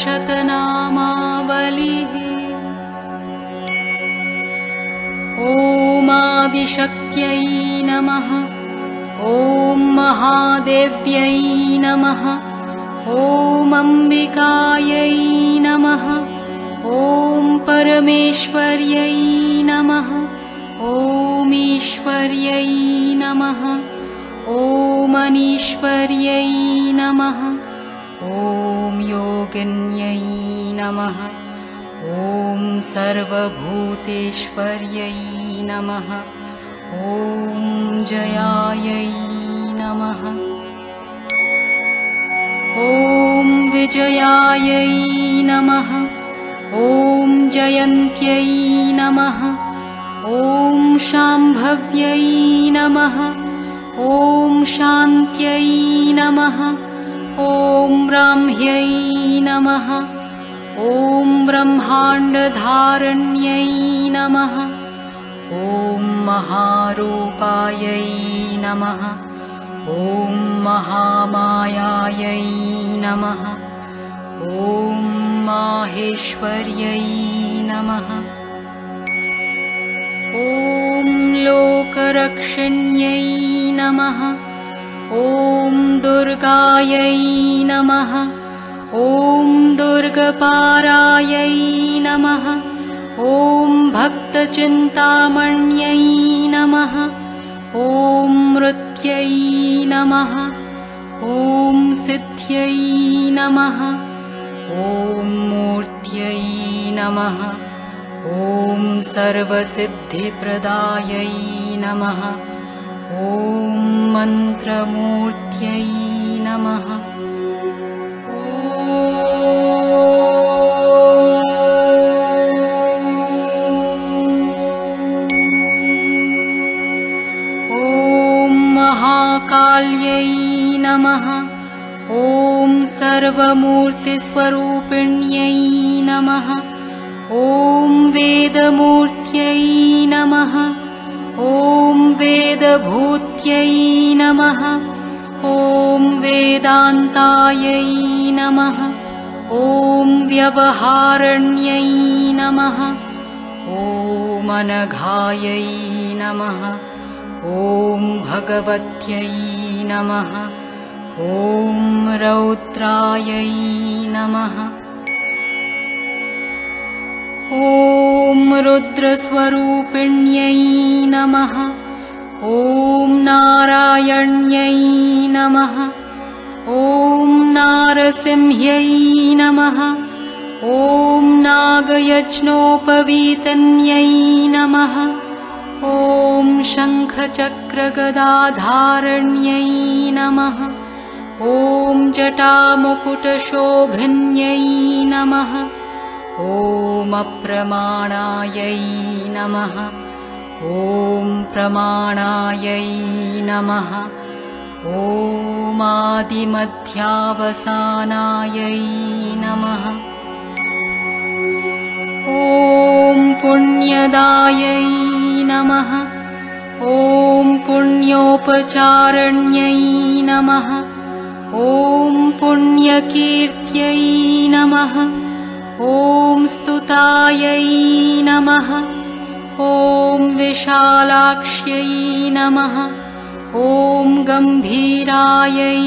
शतनामावलिः ॐमादिशक्त्यै नमः ॐ महादेव्यै नमः ॐ अम्बिकायै नमः ॐ परमेश्वर्यै नमः ॐश्वर्यै नमः ॐ अनीश्वर्यै नमः ॐ योगिन्यै नमः। ॐ सर्वभूतेश्वर्यै नमः। ॐ जयायै नमः। ॐ विजयायै नमः। ॐ जयन्त्यै नमः। ॐ शाम्भव्यै नमः। ॐ शान्त्यै नमः ॐ ब्राह्म्यै नमः। ॐ ब्रह्माण्डधारण्यै नमः। ॐ महारूपायै नमः। ॐ महामायायै नमः। ॐ माहेश्वर्यै नमः। ॐ लोकरक्षिण्यै नमः ॐ दुर्गायै नमः। ॐ दुर्गपारायै नमः। ॐ भक्तचिन्तामण्यै नमः। ॐ मृत्यै नमः। ॐ सिद्ध्यै नमः। ॐ मूर्त्यै नमः। ॐ सर्वसिद्धिप्रदायै नमः। ॐ मन्त्रमूर्त्यै नमः। ॐ महाकाल्यै नमः। ॐ सर्वमूर्तिस्वरूपिण्यै नमः। ॐ वेदमूर्त्यै नमः। ॐ वेदभूत्यै नमः। ॐ वेदान्तायै नमः। ॐ व्यवहारण्यै नमः। ॐ अनघायै भगवत्यै ॐ रुद्रस्वरूपिण्यै नमः ॐ नारायण्यै नमः। ॐ नारसिंह्यै नमः। ॐ नागयज्ञोपवीतन्यै नमः। ॐ शङ्खचक्रगदाधारण्यै नमः। ॐ जटामुकुटशोभिन्यै नमः। ॐ अप्रमाणायै नमः ॐ प्रमाणायै नमः। ॐ आदिमध्यावसानायै नमः। ॐ पुण्यदायै नमः। ॐ पुण्योपचारण्यै नमः। ॐ पुण्यकीर्त्यै नमः। ॐ स्तुतायै नमः ॐ विशालाक्ष्यै नमः। ॐ गम्भीरायै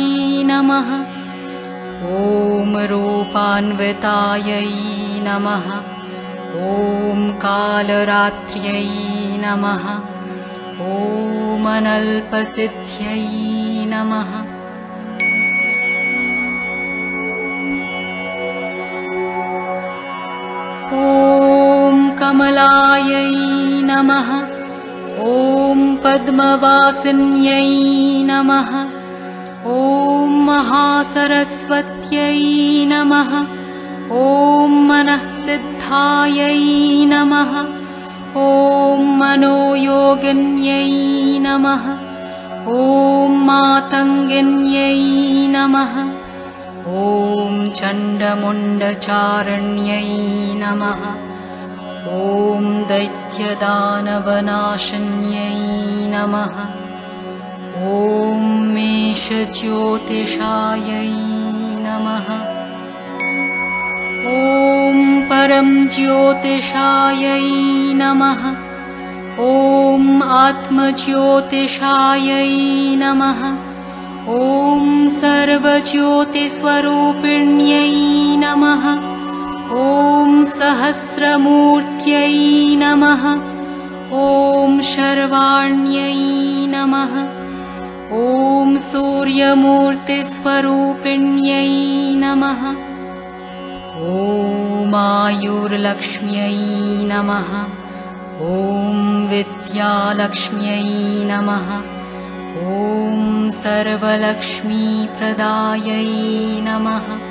नमः। ॐ रूपान्वितायै नमः। ॐ कालरात्र्यै नमः। ॐ ॐ कमलायै नमः। ॐ पद्मवासिन्यै नमः। ॐ महासरस्वत्यै नमः। ॐ मनःसिद्धायै नमः। ॐ मनोयोगिन्यै नमः। ॐ मातङ्गिन्यै नमः। ॐ चण्डमुण्डचारण्यै नमः। ॐ दैत्यदानवनाशिन्यै नमः। ॐ मेषज्योतिषायै नमः। ॐ परं ज्योतिषायै नमः। ॐ आत्मज्योतिषायै नमः। ॐ सर्वज्योतिस्वरूपिण्यै नमः ॐ सहस्रमूर्त्यै नमः। ॐ शर्वाण्यै नमः। ॐ सूर्यमूर्तिस्वरूपिण्यै नमः। ॐ आयुर्लक्ष्म्यै नमः। ॐ विद्यालक्ष्म्यै नमः। ॐ सर्वलक्ष्मीप्रदायै नमः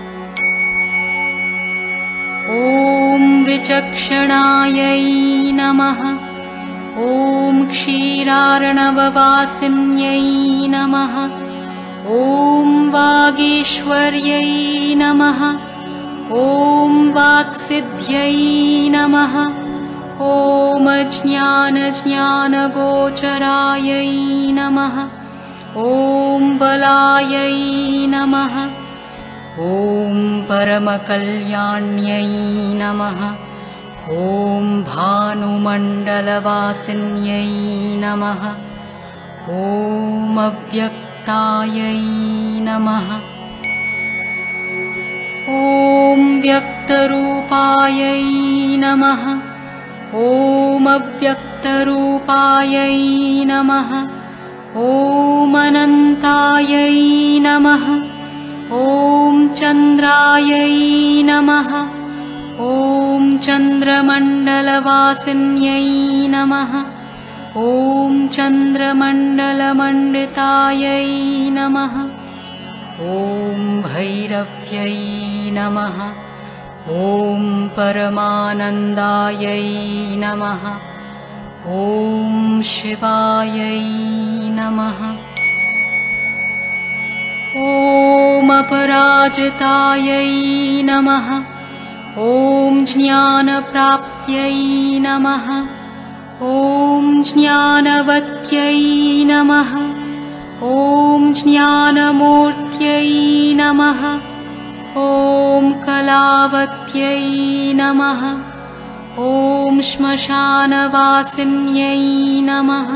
ॐ विचक्षणायै नमः। ॐ क्षीरार्णववासिन्यै नमः। ॐ वागीश्वर्यै नमः। ॐ वाक्सिद्ध्यै नमः। ॐ ज्ञानज्ञानगोचरायै नमः। ॐ बलायै नमः ॐ परमकल्याण्यै नमः। ॐ भानुमण्डलवासिन्यै नमः। व्यक्तरूपायै नमः। ॐ अव्यक्तरूपायै नमः। ॐ अनन्तायै नमः ॐ चन्द्रायै नमः। ॐ चन्द्रमण्डलवासिन्यै नमः। ॐ चन्द्रमण्डलमण्डितायै नमः। ॐ भैरव्यै नमः। ॐ परमानन्दायै नमः। ॐ शिवायै नमः अपराजितायै नमः। ॐ ज्ञानप्राप्त्यै नमः। ॐ ज्ञानवत्यै नमः। ॐ ज्ञानमूर्त्यै नमः। ॐ कलावत्यै नमः। ॐ श्मशानवासिन्यै नमः।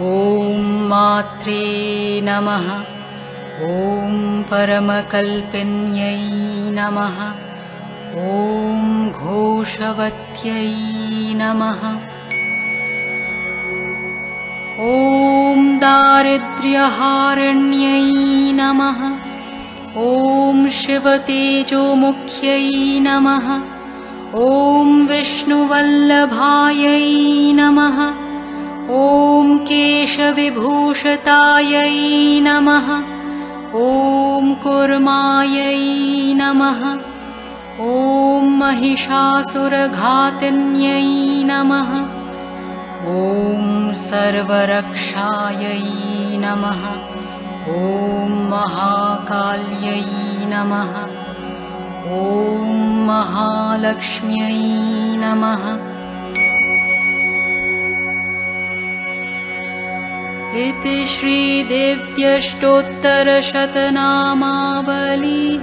ॐ मात्रे नमः ॐ परमकल्पिन्यै नमः। ॐ घोषवत्यै नमः। ॐ दारिद्र्यहारण्यै नमः। ॐ शिवतेजोमुख्यै नमः। ॐ विष्णुवल्लभायै नमः। ॐ केशविभूषतायै नमः ॐ कुर्मायै नमः। ॐ महिषासुरघातिन्यै नमः। ॐ सर्वरक्षायै नमः। ॐ महाकाल्यै नमः। ॐ महालक्ष्म्यै नमः इति श्रीदेव्यष्टोत्तरशतनामावलिः